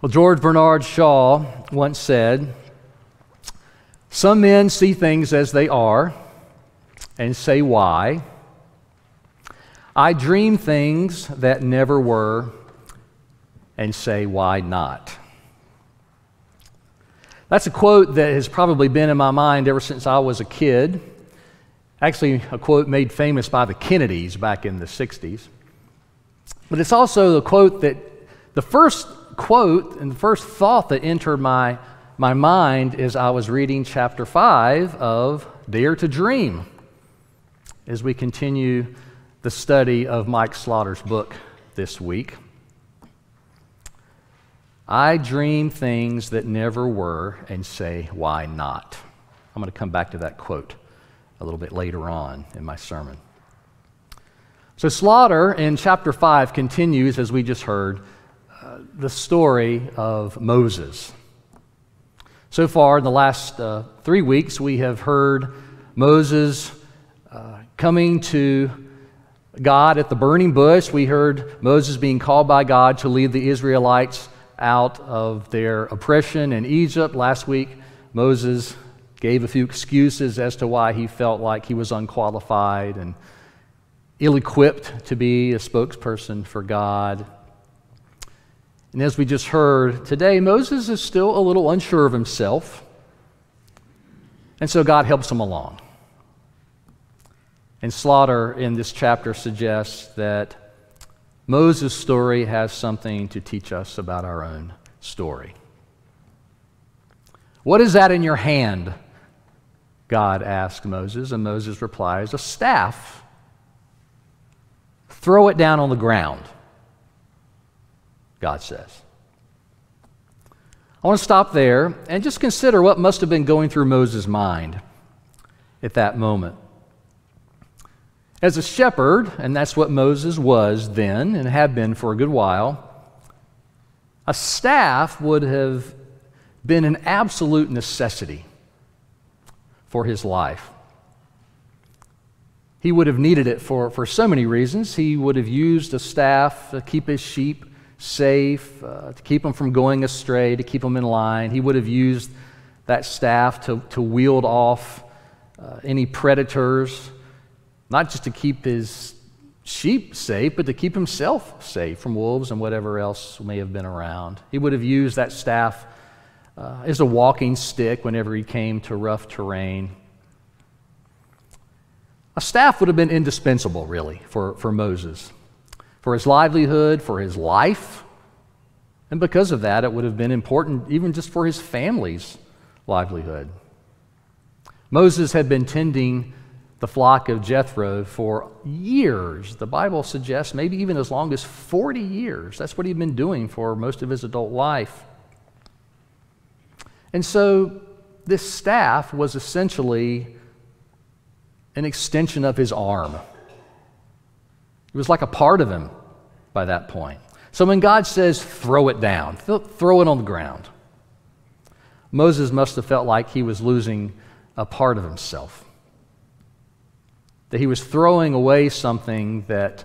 Well, George Bernard Shaw once said, Some men see things as they are and say why. I dream things that never were and say why not. That's a quote that has probably been in my mind ever since I was a kid. Actually, a quote made famous by the Kennedys back in the 60s. But it's also a quote that the first quote and the first thought that entered my, my mind as I was reading chapter 5 of Dare to Dream as we continue the study of Mike Slaughter's book this week. I dream things that never were and say, why not? I'm going to come back to that quote a little bit later on in my sermon. So, Slaughter in chapter 5 continues, as we just heard, the story of Moses. So far, in the last uh, three weeks, we have heard Moses uh, coming to God at the burning bush. We heard Moses being called by God to lead the Israelites out of their oppression in Egypt. Last week, Moses gave a few excuses as to why he felt like he was unqualified and ill equipped to be a spokesperson for God. And as we just heard today, Moses is still a little unsure of himself. And so God helps him along. And Slaughter in this chapter suggests that Moses' story has something to teach us about our own story. What is that in your hand? God asked Moses, and Moses replies, A staff. Throw it down on the ground, God says. I want to stop there and just consider what must have been going through Moses' mind at that moment. As a shepherd, and that's what Moses was then and had been for a good while, a staff would have been an absolute necessity for his life. He would have needed it for, for so many reasons. He would have used a staff to keep his sheep safe, uh, to keep them from going astray, to keep them in line. He would have used that staff to, to wield off uh, any predators not just to keep his sheep safe, but to keep himself safe from wolves and whatever else may have been around. He would have used that staff uh, as a walking stick whenever he came to rough terrain. A staff would have been indispensable, really, for, for Moses, for his livelihood, for his life. And because of that, it would have been important even just for his family's livelihood. Moses had been tending the flock of Jethro for years. The Bible suggests maybe even as long as 40 years. That's what he'd been doing for most of his adult life. And so this staff was essentially an extension of his arm. It was like a part of him by that point. So when God says, throw it down, throw it on the ground, Moses must have felt like he was losing a part of himself that he was throwing away something that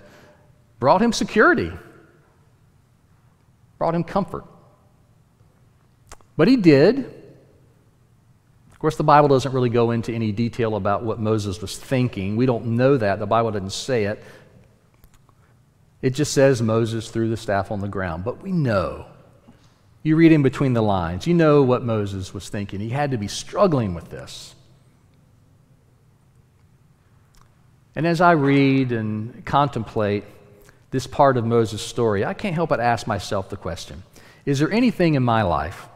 brought him security, brought him comfort. But he did. Of course, the Bible doesn't really go into any detail about what Moses was thinking. We don't know that. The Bible doesn't say it. It just says Moses threw the staff on the ground. But we know. You read in between the lines. You know what Moses was thinking. He had to be struggling with this. And as I read and contemplate this part of Moses' story, I can't help but ask myself the question Is there anything in my life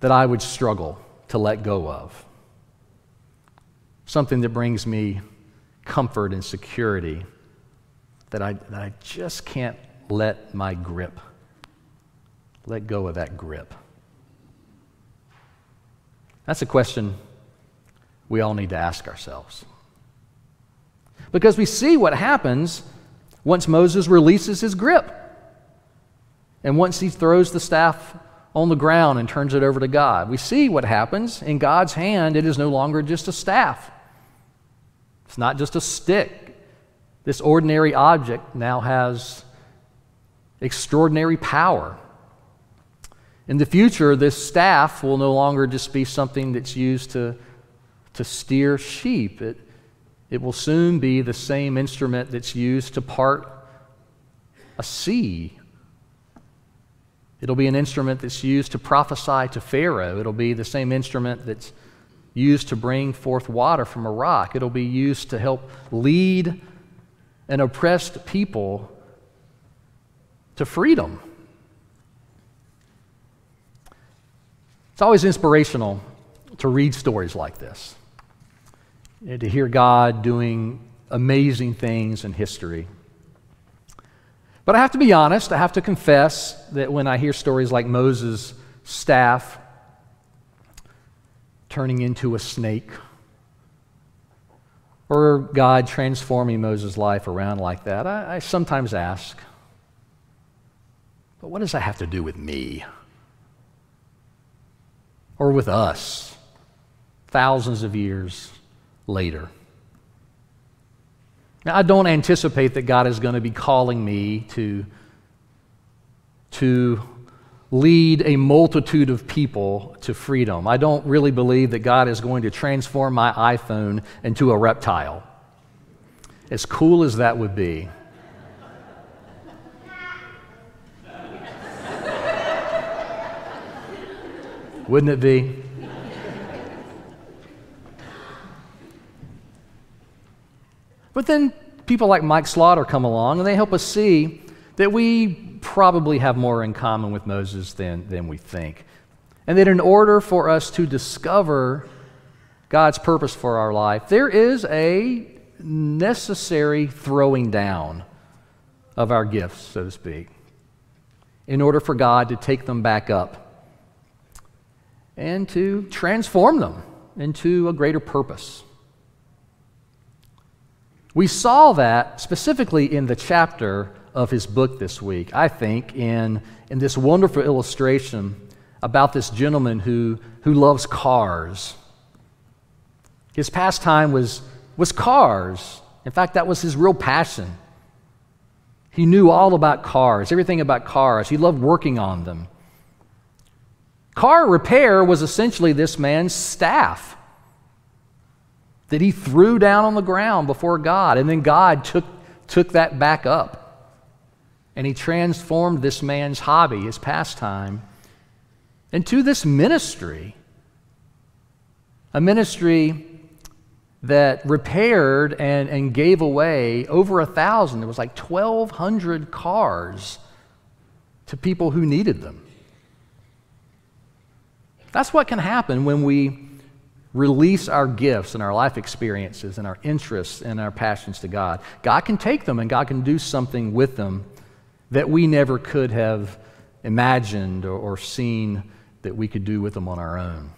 that I would struggle to let go of? Something that brings me comfort and security that I, that I just can't let my grip, let go of that grip? That's a question we all need to ask ourselves. Because we see what happens once Moses releases his grip. And once he throws the staff on the ground and turns it over to God, we see what happens. In God's hand, it is no longer just a staff, it's not just a stick. This ordinary object now has extraordinary power In the future, this staff will no longer just be something that's used to, to steer sheep. It, it will soon be the same instrument that's used to part a sea. It'll be an instrument that's used to prophesy to Pharaoh. It'll be the same instrument that's used to bring forth water from a rock. It'll be used to help lead an oppressed people to freedom. It's always inspirational to read stories like this, and to hear God doing amazing things in history. But I have to be honest, I have to confess that when I hear stories like Moses' staff turning into a snake, or God transforming Moses' life around like that, I, I sometimes ask, but what does that have to do with me? Or with us, thousands of years later? Now, I don't anticipate that God is going to be calling me to, to lead a multitude of people to freedom. I don't really believe that God is going to transform my iPhone into a reptile. As cool as that would be. Wouldn't it be? But then people like Mike Slaughter come along and they help us see that we probably have more in common with Moses than, than we think. And that in order for us to discover God's purpose for our life, there is a necessary throwing down of our gifts, so to speak, in order for God to take them back up and to transform them into a greater purpose. We saw that specifically in the chapter of his book this week, I think, in, in this wonderful illustration about this gentleman who, who loves cars. His pastime was, was cars. In fact, that was his real passion. He knew all about cars, everything about cars. He loved working on them. Car repair was essentially this man's staff that he threw down on the ground before God, and then God took, took that back up. And he transformed this man's hobby, his pastime, into this ministry. A ministry that repaired and, and gave away over a thousand, it was like 1,200 cars to people who needed them. That's what can happen when we release our gifts and our life experiences and our interests and our passions to God. God can take them and God can do something with them that we never could have imagined or, or seen that we could do with them on our own.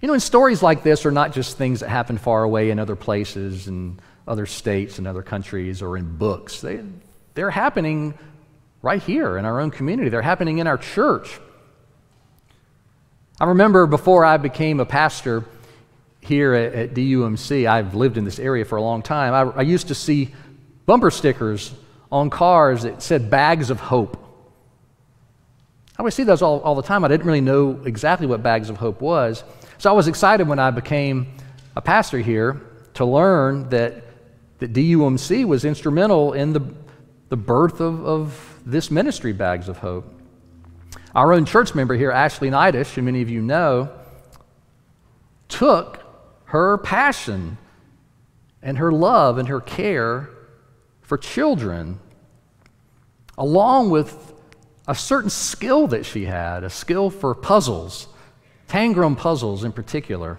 You know, and stories like this are not just things that happen far away in other places and other states and other countries or in books. They, they're happening right here in our own community. They're happening in our church. I remember before I became a pastor here at, at DUMC, I've lived in this area for a long time. I, I used to see bumper stickers on cars that said bags of hope. I would see those all, all the time. I didn't really know exactly what bags of hope was. So I was excited when I became a pastor here to learn that, that DUMC was instrumental in the, the birth of, of this ministry, Bags of Hope. Our own church member here, Ashley Knightish, who many of you know, took her passion and her love and her care for children, along with a certain skill that she had, a skill for puzzles, Tangram puzzles in particular.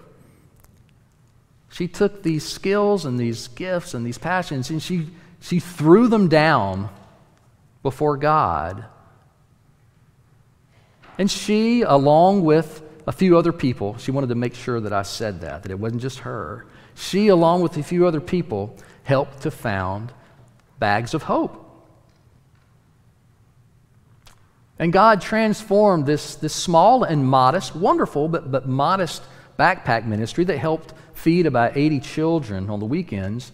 She took these skills and these gifts and these passions and she, she threw them down before God. And she, along with a few other people, she wanted to make sure that I said that, that it wasn't just her. She, along with a few other people, helped to found Bags of Hope. And God transformed this, this small and modest, wonderful, but, but modest backpack ministry that helped feed about 80 children on the weekends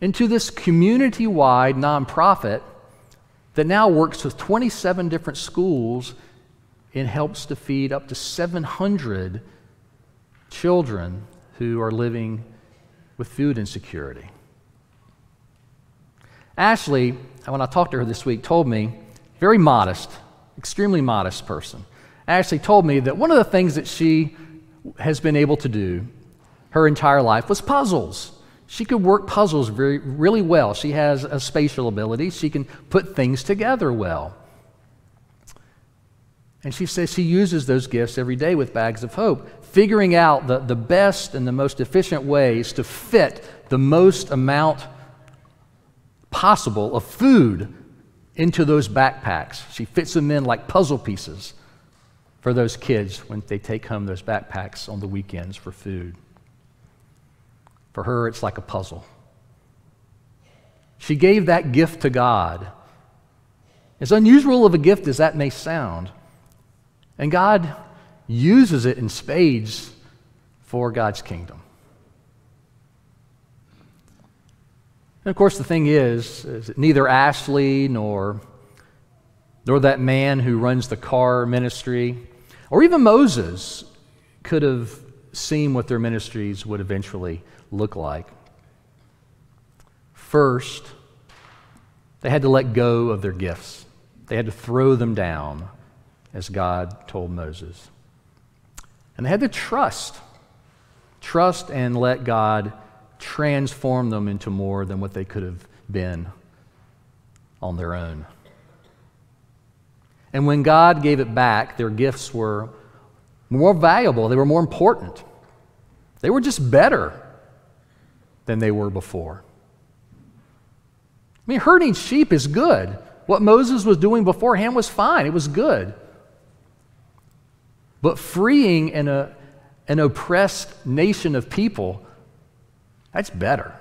into this community wide nonprofit that now works with 27 different schools and helps to feed up to 700 children who are living with food insecurity. Ashley, when I talked to her this week, told me, very modest, extremely modest person. Ashley told me that one of the things that she has been able to do her entire life was puzzles. She could work puzzles very, really well. She has a spatial ability. She can put things together well. And she says she uses those gifts every day with Bags of Hope, figuring out the, the best and the most efficient ways to fit the most amount possible of food into those backpacks. She fits them in like puzzle pieces for those kids when they take home those backpacks on the weekends for food. For her, it's like a puzzle. She gave that gift to God. As unusual of a gift as that may sound, and God uses it in spades for God's kingdom. And of course, the thing is, is that neither Ashley nor, nor that man who runs the car ministry, or even Moses, could have seen what their ministries would eventually look like. First, they had to let go of their gifts, they had to throw them down, as God told Moses. And they had to trust. Trust and let God transform them into more than what they could have been on their own. And when God gave it back, their gifts were more valuable, they were more important. They were just better than they were before. I mean, herding sheep is good. What Moses was doing beforehand was fine, it was good. But freeing an, uh, an oppressed nation of people, that's better.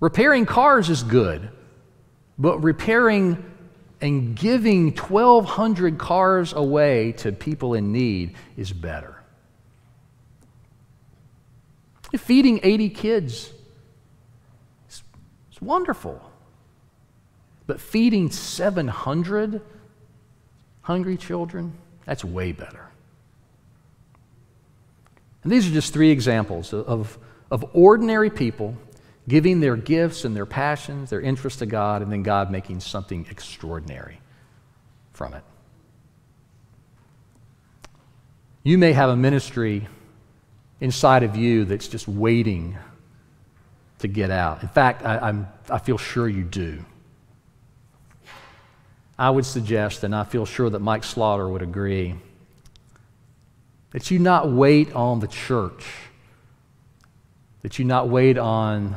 Repairing cars is good, but repairing and giving 1,200 cars away to people in need is better. Feeding 80 kids is wonderful. But feeding 700 hungry children, that's way better. And these are just three examples of, of ordinary people giving their gifts and their passions, their interest to God, and then God making something extraordinary from it. You may have a ministry inside of you that's just waiting to get out. In fact, I, am I feel sure you do. I would suggest, and I feel sure that Mike Slaughter would agree, that you not wait on the church, that you not wait on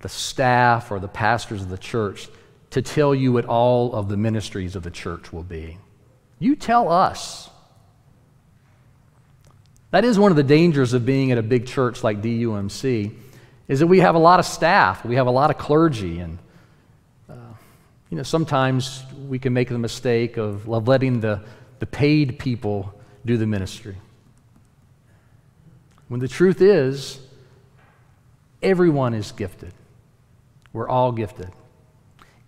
the staff or the pastors of the church to tell you what all of the ministries of the church will be. You tell us. That is one of the dangers of being at a big church like DUMC, is that we have a lot of staff, we have a lot of clergy, and uh, you know, sometimes we can make the mistake of, of letting the, the paid people do the ministry. When the truth is, everyone is gifted. We're all gifted.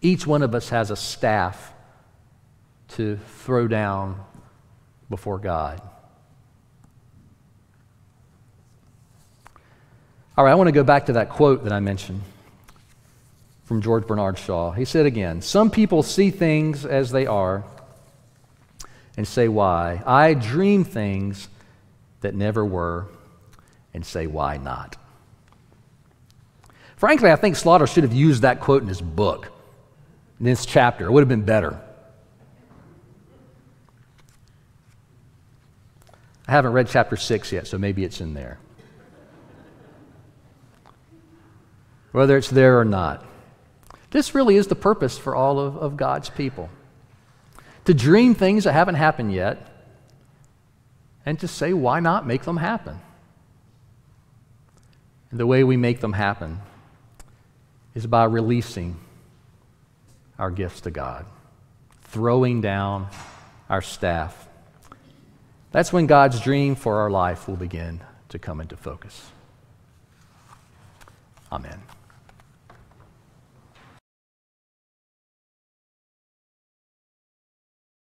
Each one of us has a staff to throw down before God. All right, I want to go back to that quote that I mentioned from George Bernard Shaw. He said again Some people see things as they are and say, Why? I dream things that never were and say, Why not? Frankly, I think Slaughter should have used that quote in his book, in this chapter. It would have been better. I haven't read chapter 6 yet, so maybe it's in there. Whether it's there or not. This really is the purpose for all of, of God's people to dream things that haven't happened yet and to say, why not make them happen? And the way we make them happen is by releasing our gifts to God, throwing down our staff. That's when God's dream for our life will begin to come into focus. Amen.